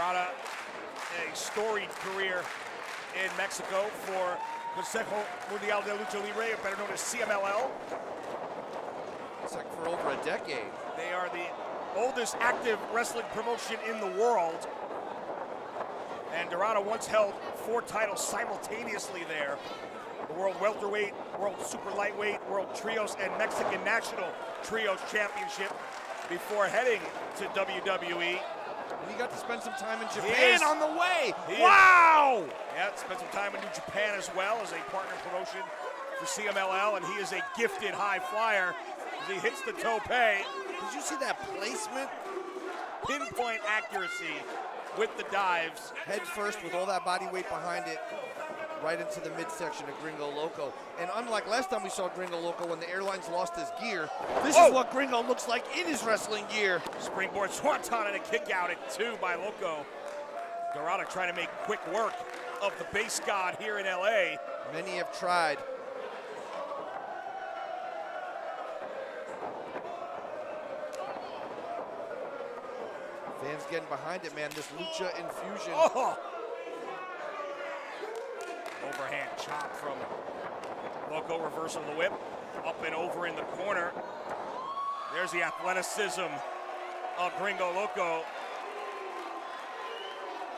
Dorada, a storied career in Mexico for Consejo Mundial de Lucha Libre, better known as CMLL. It's like for over a decade. They are the oldest active wrestling promotion in the world. And Dorado once held four titles simultaneously there. The World Welterweight, World Super Lightweight, World Trios, and Mexican National Trios Championship before heading to WWE. He got to spend some time in is. Japan on the way. He is. wow! Yeah, spent some time in New Japan as well as a partner promotion for CMLL, and he is a gifted high flyer as he hits the tope. Did you see that placement? Pinpoint accuracy with the dives. Head first with all that body weight behind it, right into the midsection of Gringo Loco. And unlike last time we saw Gringo Loco when the airlines lost his gear, this Oh! is what Gringo looks like in his wrestling gear. Springboard swanton and a kick out at two by Loco. Dorada trying to make quick work of the base god here in LA. Many have tried. Fans getting behind it, man. This lucha infusion. Oh! Overhand chop from Loco, reversal of the whip. Up and over in the corner. There's the athleticism of Gringo Loco.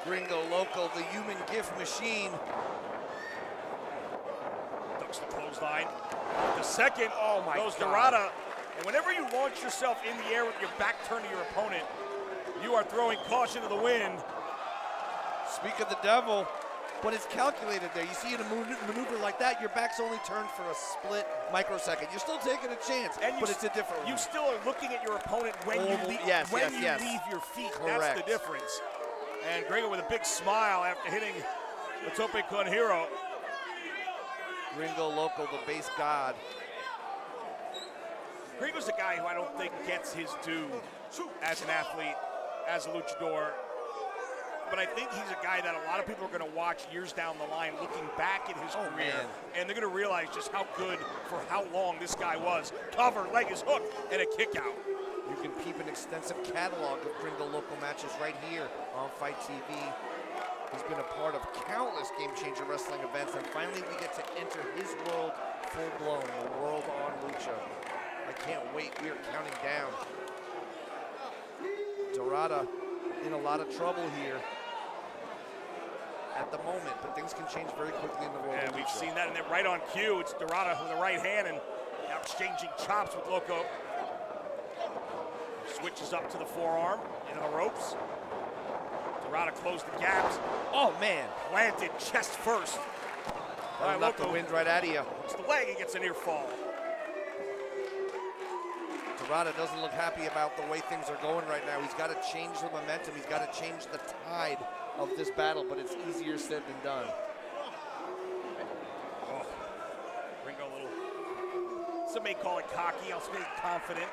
Gringo Loco, the human gift machine. Ducks the clothesline. The second Oh my goes God. Dorada. And whenever you launch yourself in the air with your back turned to your opponent, you are throwing caution to the wind. Speak of the devil, but it's calculated there. You see in a maneuver like that, your back's only turned for a split microsecond. You're still taking a chance, And but it's a different You one. still are looking at your opponent when you leave, yes, when yes, you yes. leave your feet. That's the difference. And Gringo with a big smile after hitting the Tope Con Hilo. Gringo Loco, the base god. Gringo's a guy who I don't think gets his due as an athlete, as a luchador. But I think he's a guy that a lot of people are going to watch years down the line, looking back at his Oh, career, man. and they're going to realize just how good for how long this guy was. Cover, leg is hooked, and a kick out. You can peep an extensive catalog of Gringo Loco matches right here on FITE TV. He's been a part of countless game changer wrestling events, and finally we get to enter his world full blown, the world on Lucha. I can't wait. We are counting down. Dorada in a lot of trouble here at the moment, but things can change very quickly in the world And we've seen that, and then right on cue, it's Dorada with the right hand, and now exchanging chops with Loco. Switches up to the forearm, into the ropes. Dorada closed the gaps, Oh man, planted chest first. that'll knock the wind right out of you. hooks the leg and gets a near fall. Dorada doesn't look happy about the way things are going right now. He's got to change the momentum. He's got to change the tide of this battle, but it's easier said than done. Oh, Gringo a little. Some may call it cocky. I'll say confident.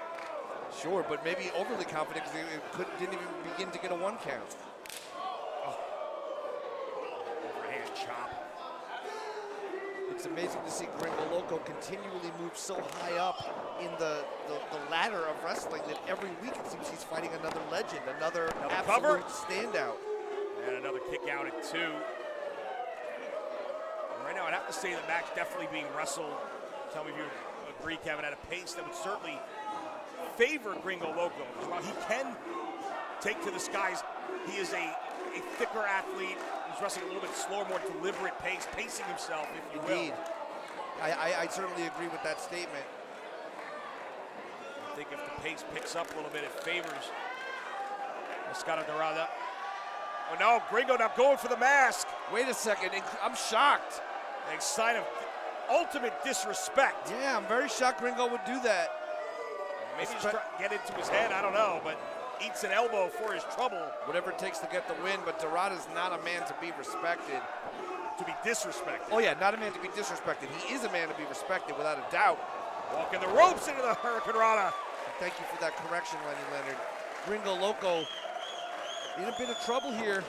Sure, but maybe overly confident because it could, didn't even begin to get a one count. Oh, overhand chop. It's amazing to see Gringo Loco continually move so high up in the, the, the ladder of wrestling that every week it seems he's fighting another legend, another, Another absolute cover. standout. Two. And right now, I'd have to say the match definitely being wrestled. Tell me if you agree, Kevin, at a pace that would certainly favor Gringo Loco. Because while he can take to the skies, he is a, a thicker athlete. He's wrestling a little bit slower, more deliberate pace, pacing himself, if you Indeed. will. I, I, I certainly agree with that statement. I think if the pace picks up a little bit, it favors Máscara Dorada. Oh no, Gringo now going for the mask. Wait a second, I'm shocked. A sign of ultimate disrespect. Yeah, I'm very shocked Gringo would do that. Maybe he's trying to get into his head, I don't know, but eats an elbow for his trouble Whatever it takes to get the win, but Dorada's not a man to be respected. to be disrespected. Oh yeah, not a man to be disrespected. He is a man to be respected without a doubt. Walking the ropes into the Hurricanrana. Thank you for that correction, Lenny Leonard. Gringo Loco in a bit of trouble here.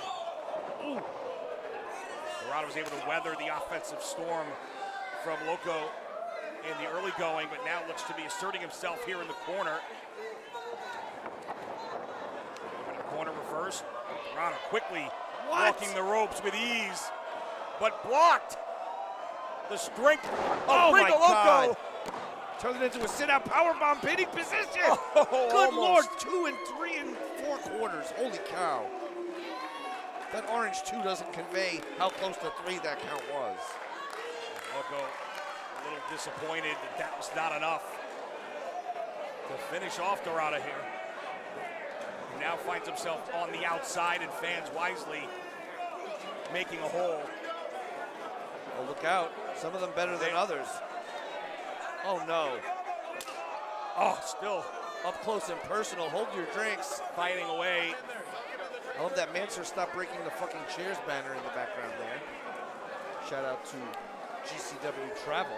Dorada was able to weather the offensive storm from Loco in the early going, but now looks to be asserting himself here in the corner. Corner reversed. Dorado quickly What? walking the ropes with ease, but blocked. The strength of Oh my Loco. Turns it into a sit-out powerbomb pinning position. Oh, Good lord, two and three and quarters. Holy cow. That orange two doesn't convey how close to three that count was. Loco a little disappointed that that was not enough to finish off Dorada here. He now finds himself on the outside and fans wisely making a hole. Oh, look out. Some of them better than others. Oh no. Oh, still Up close and personal. Hold your drinks. fighting away. I love that Mansour stopped breaking the fucking chairs banner in the background there. Shout out to GCW Travel.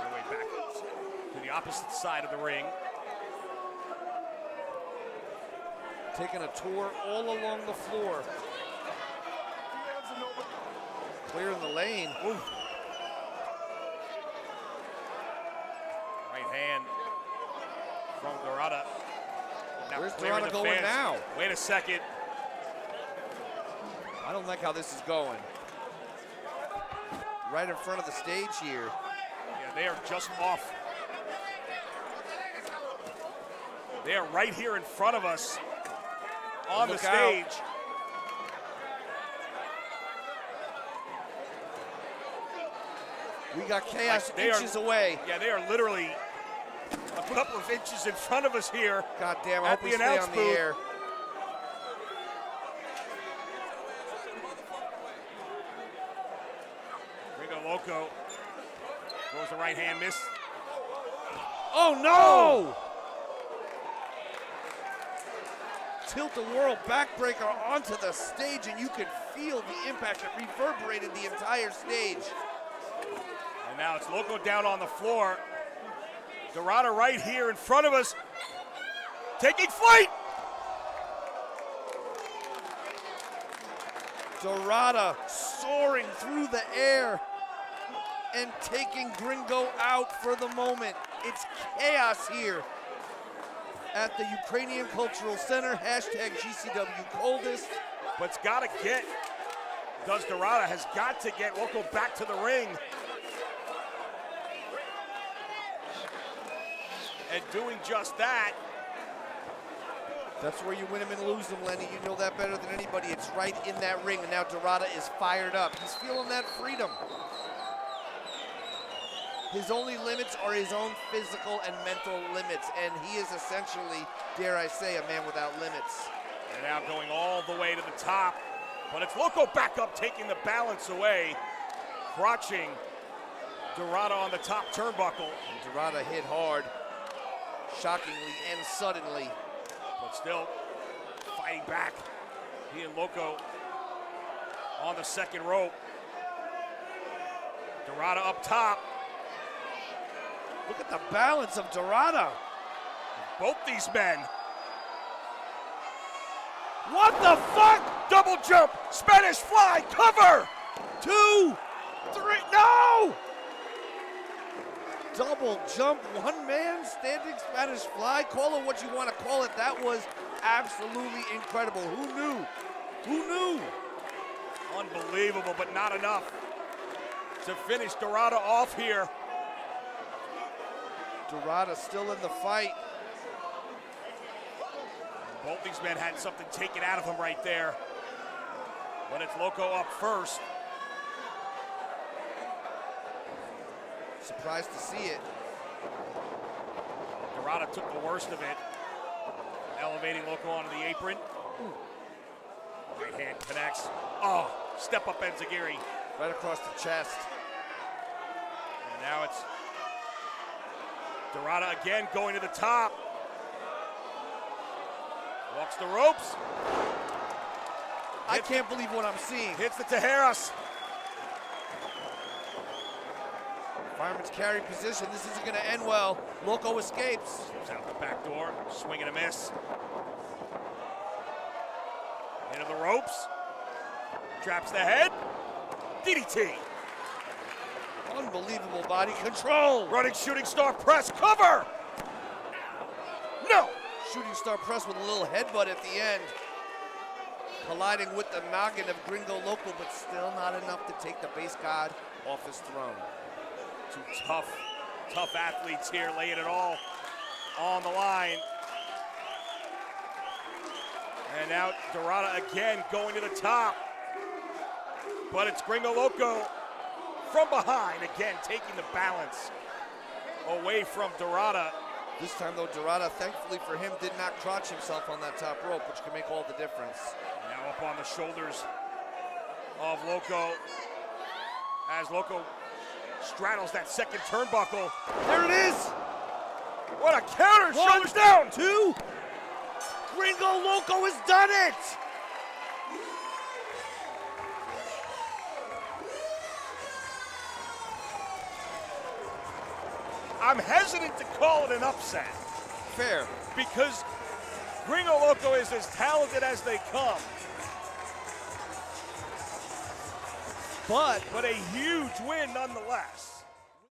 On the way back to the opposite side of the ring. Taking a tour all along the floor. Clearing the lane. Ooh. Right hand from Dorada. Now Where's Dorada the going fans. now? Wait a second. I don't like how this is going. Right in front of the stage here. Yeah, they are just off. They are right here in front of us on the Look out. stage. We got chaos Like, they are- inches away. Yeah, they are literally a couple of inches in front of us here. God damn, I hope we the stay announce on the booth. air. Gringo Loco throws the right hand miss. Oh no! Oh. Tilt the world backbreaker onto the stage, and you can feel the impact. It reverberated the entire stage. And now it's Loco down on the floor. Dorada right here in front of us, taking flight. Dorada soaring through the air and taking Gringo out for the moment. It's chaos here at the Ukrainian Cultural Center. Hashtag GCW coldest. But it's got to get, does Dorada, has got to get Loco back to the ring. And doing just that. That's where you win them and lose them, Lenny. You know that better than anybody. It's right in that ring, and now Dorada is fired up. He's feeling that freedom. His only limits are his own physical and mental limits, and he is essentially, dare I say, a man without limits. And now going all the way to the top. But it's Loco back up, taking the balance away, crotching Dorada on the top turnbuckle. And Dorada hit hard, shockingly and suddenly. but still fighting back. He and Loco on the second rope. Dorada up top. Look at the balance of Dorada. Both these men. What the fuck? Double jump, Spanish fly, cover. Two, three, no! Double jump, one man standing Spanish fly. Call it what you want to call it. That was absolutely incredible. Who knew? Who knew? Unbelievable, but not enough to finish Dorada off here. Dorada still in the fight. Both these men had something taken out of them right there. But it's Loco up first. Surprised to see it. Dorada took the worst of it, elevating Loco onto the apron. Right hand connects. Oh, step up Enzuigiri. Right across the chest. And now it's Dorada again going to the top. Walks the ropes, I can't believe what I'm seeing. hits the Tijeras. Fireman's carry position. This isn't going to end well. Loco escapes. Comes out the back door, swing and a miss. Into the ropes, traps the head, DDT. Unbelievable body control. Running shooting star press, cover! No! shooting star press with a little headbutt at the end. Colliding with the noggin of Gringo Loco, but still not enough to take the base god off his throne. Two tough, tough athletes here laying it all on the line. And now Dorada again going to the top. But it's Gringo Loco from behind, again taking the balance away from Dorada. This time though, Dorada, thankfully for him, did not crotch himself on that top rope, which can make all the difference. Now up on the shoulders of Loco as Loco straddles that second turnbuckle. There it is! What a counter! One, Shoulders down! Two! Gringo Loco has done it! I'm hesitant to call it an upset Fair. because Gringo Loco is as talented as they come. But But a huge win nonetheless.